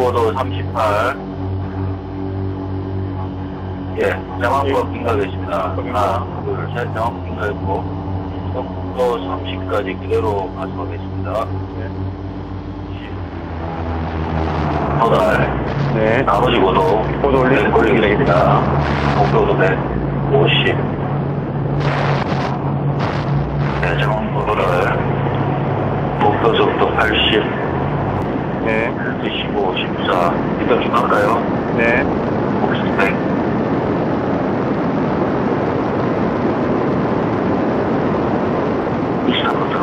고도 38. 예, 장항법 긴가겠습니다. 하나, 둘, 셋, 장항법 긴가했고, 속도 30까지 그대로 가속하겠습니다. 도달. 네. 나머지 고도. 고도 올리- 네, 올리겠습니다. 목표도 150. 네, 도달. 목표 속도 80. 네. 25, 14. 일단 좀 할까요? 네. 혹시 100. 이시다부터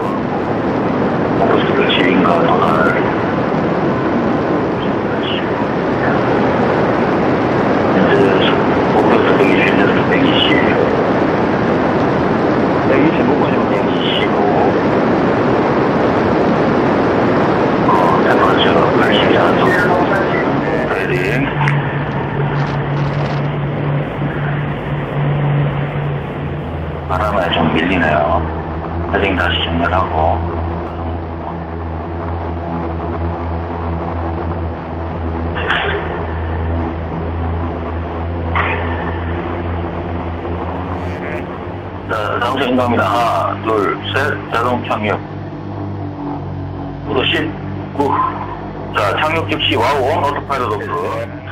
목표수를 지인가 도달. 현재 목표수 120에서 120. 125번이요. 125. 어, 템퍼처 80이 안쪽. 레딩. 바람에 좀 밀리네요. 헤딩 다시 정렬하고. 자, 상승 인가입니다. 하나, 둘, 셋, 자동 착륙. 구도 10, 9. 자, 착륙 즉시 와우, 오토파일럿 오프.